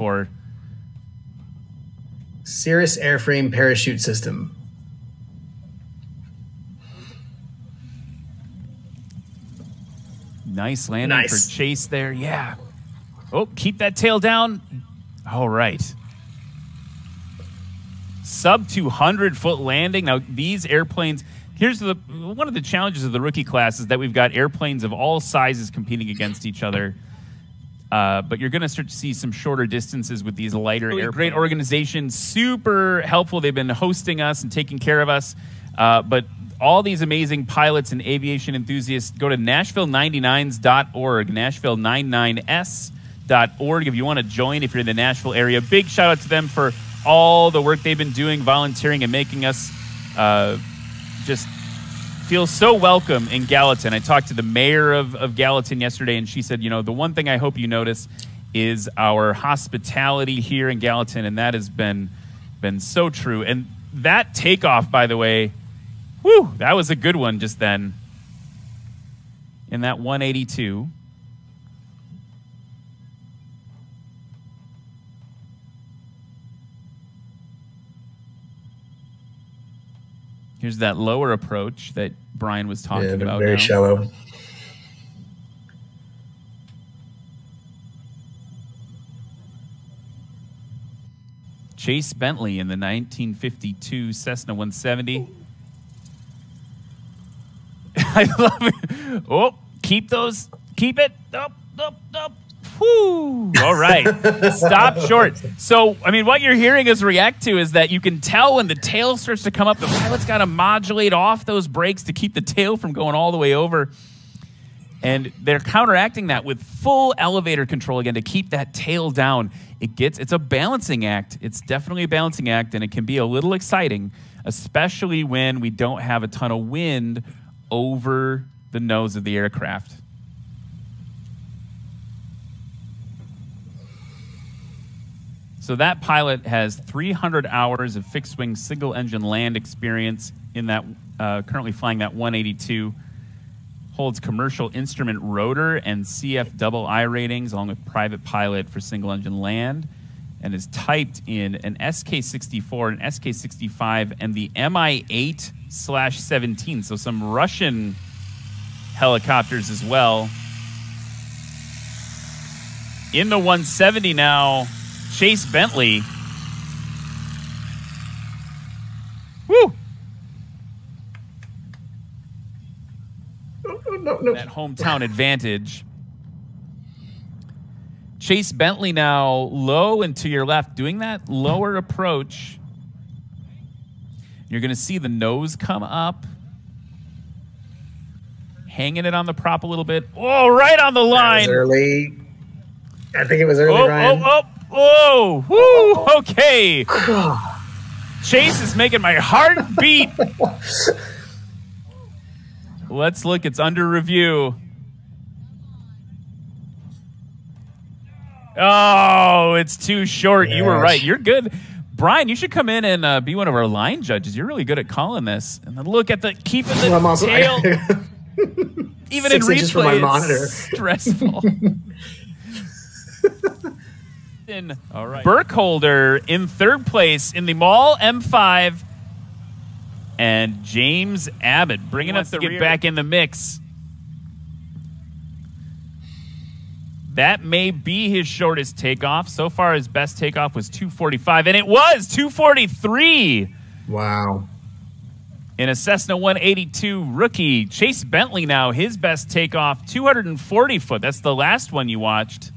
for. Cirrus airframe parachute system. Nice landing Nice. for Chase there. Yeah. Oh, keep that tail down. All right. Sub 200 foot landing. Now, these airplanes. Here's the one of the challenges of the rookie class is that we've got airplanes of all sizes competing against each other. Uh, but you're going to start to see some shorter distances with these lighter airplanes. Great organization, super helpful. They've been hosting us and taking care of us. Uh, but all these amazing pilots and aviation enthusiasts, go to Nashville99s.org, Nashville99s.org if you want to join, if you're in the Nashville area. Big shout out to them for all the work they've been doing, volunteering, and making us uh, just feel so welcome in Gallatin. I talked to the mayor of, of Gallatin yesterday, and she said, you know, the one thing I hope you notice is our hospitality here in Gallatin, and that has been been so true. And that takeoff, by the way, whew, that was a good one just then. In that 182. Here's that lower approach that Brian was talking Yeah, about. very now. shallow. Chase Bentley in the 1952 Cessna 170. I love it. Oh, keep those. Keep it. Up, up, up. All right. Stop short. So, I mean, what you're hearing us react to is that you can tell when the tail starts to come up, the pilot's got to modulate off those brakes to keep the tail from going all the way over. And they're counteracting that with full elevator control again to keep that tail down. It gets it's a balancing act. It's definitely a balancing act and it can be a little exciting, especially when we don't have a ton of wind over the nose of the aircraft. So that pilot has 300 hours of fixed wing single engine land experience in that uh, currently flying that 182 holds commercial instrument rotor and CF double ratings along with private pilot for single engine land and is typed in an SK64, an SK65, and the Mi-8 slash 17. So some Russian helicopters as well. In the 170 now, Chase Bentley. Woo! No, no, no. that hometown advantage. Chase Bentley now low and to your left, doing that lower approach. You're going to see the nose come up, hanging it on the prop a little bit. Oh, right on the That was line. early. I think it was early, Oh, oh Ryan. oh, oh, oh, woo, okay. Chase is making my heart beat. Let's look. It's under review. Oh, it's too short. You were right. You're good. Brian, you should come in and uh, be one of our line judges. You're really good at calling this. And then look at the keeping the Well, also tail. Even in Six inches from my replay, monitor. stressful. in All right. Burkholder in third place in the Maule M5, and James Abbott bringing us to the get rear. back in the mix. That may be his shortest takeoff. So far, his best takeoff was 245, and it was 243 wow. in a Cessna 182 rookie. Chase Bentley now, his best takeoff, 240 foot. That's the last one you watched.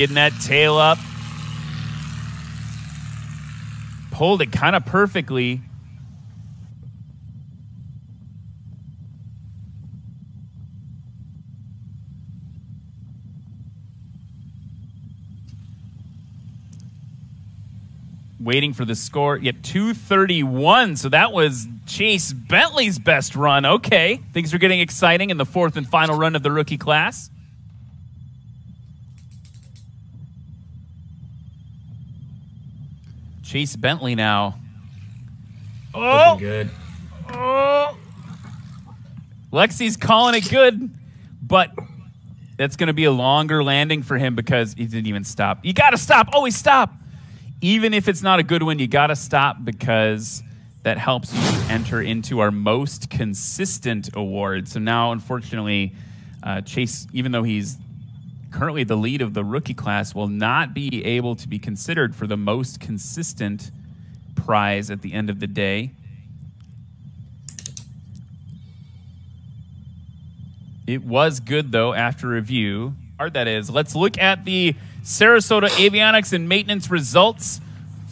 Getting that tail up. Pulled it kind of perfectly. waiting for the score. Yep, 231. So that was Chase Bentley's best run. Okay. Things are getting exciting in the fourth and final run of the rookie class. Chase Bentley now. Oh, Looking good. oh, Lexi's calling it good, but that's going to be a longer landing for him because he didn't even stop. You got to stop. Always stop. Even if it's not a good one, you got to stop because that helps you enter into our most consistent award. So now, unfortunately, uh, Chase, even though he's currently the lead of the rookie class, will not be able to be considered for the most consistent prize at the end of the day. It was good, though, after review. Hard that is. Let's look at the Sarasota Avionics and Maintenance results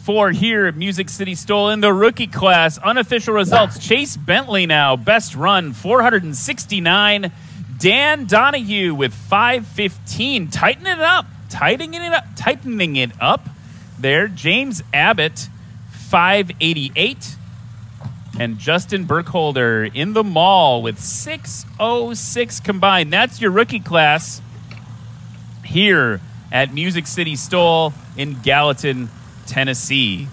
for here at Music City STOL in the rookie class. Unofficial results Chase Bentley now, best run, 469. Dan Donahue with 515. Tightening it up. Tightening it up. Tightening it up there. James Abbott, 588 and Justin Burkholder in the Maule with 606 combined. That's your rookie class here at Music City STOL in Gallatin, Tennessee.